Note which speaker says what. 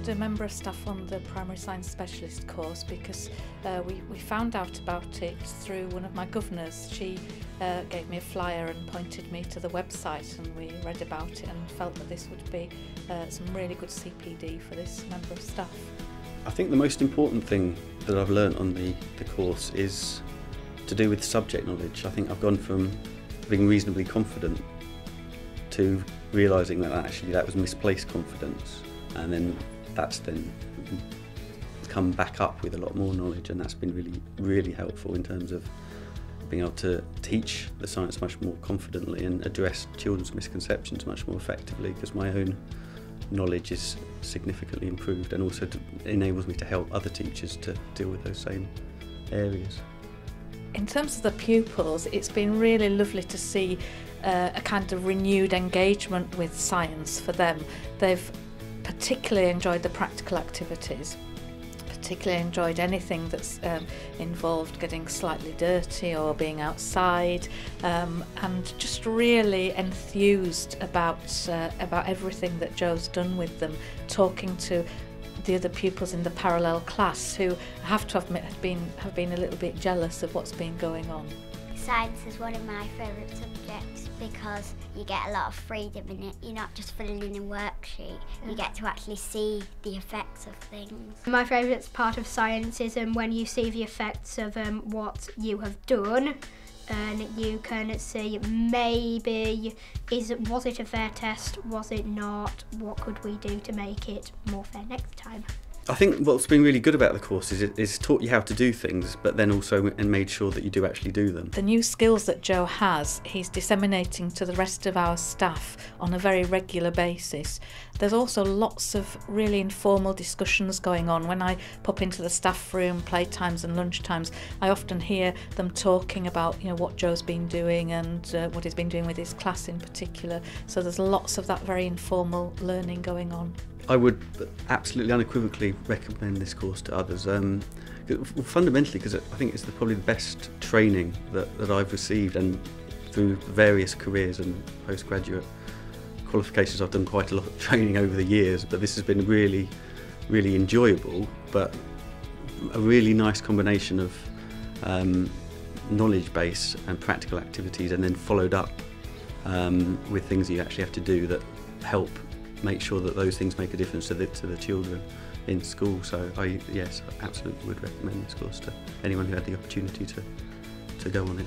Speaker 1: recommend a member of staff on the primary science specialist course because uh, we, we found out about it through one of my governors. She uh, gave me a flyer and pointed me to the website and we read about it and felt that this would be uh, some really good CPD for this member of staff.
Speaker 2: I think the most important thing that I've learnt on the, the course is to do with subject knowledge. I think I've gone from being reasonably confident to realising that actually that was misplaced confidence and then that's then come back up with a lot more knowledge and that's been really really helpful in terms of being able to teach the science much more confidently and address children's misconceptions much more effectively because my own knowledge is significantly improved and also enables me to help other teachers to deal with those same areas.
Speaker 1: In terms of the pupils, it's been really lovely to see uh, a kind of renewed engagement with science for them. They've particularly enjoyed the practical activities particularly enjoyed anything that's um, involved getting slightly dirty or being outside um, and just really enthused about uh, about everything that Joe's done with them talking to the other pupils in the parallel class who I have to admit have been have been a little bit jealous of what's been going on.
Speaker 3: Science is one of my favourite subjects because you get a lot of freedom in it. You're not just filling in a worksheet, you get to actually see the effects of things.
Speaker 4: My favourite part of science is um, when you see the effects of um, what you have done and you can see maybe is was it a fair test was it not what could we do to make it more fair next time
Speaker 2: I think what's been really good about the course is it's taught you how to do things, but then also and made sure that you do actually do them.
Speaker 1: The new skills that Joe has, he's disseminating to the rest of our staff on a very regular basis. There's also lots of really informal discussions going on. When I pop into the staff room, playtimes and lunchtimes, I often hear them talking about you know what Joe's been doing and uh, what he's been doing with his class in particular. So there's lots of that very informal learning going on.
Speaker 2: I would absolutely unequivocally recommend this course to others. Um, fundamentally, because I think it's the, probably the best training that, that I've received, and through various careers and postgraduate qualifications, I've done quite a lot of training over the years. But this has been really, really enjoyable, but a really nice combination of um, knowledge base and practical activities, and then followed up um, with things you actually have to do that help make sure that those things make a difference to the, to the children in school. So I, yes, I absolutely would recommend this course to anyone who had the opportunity to, to go on it.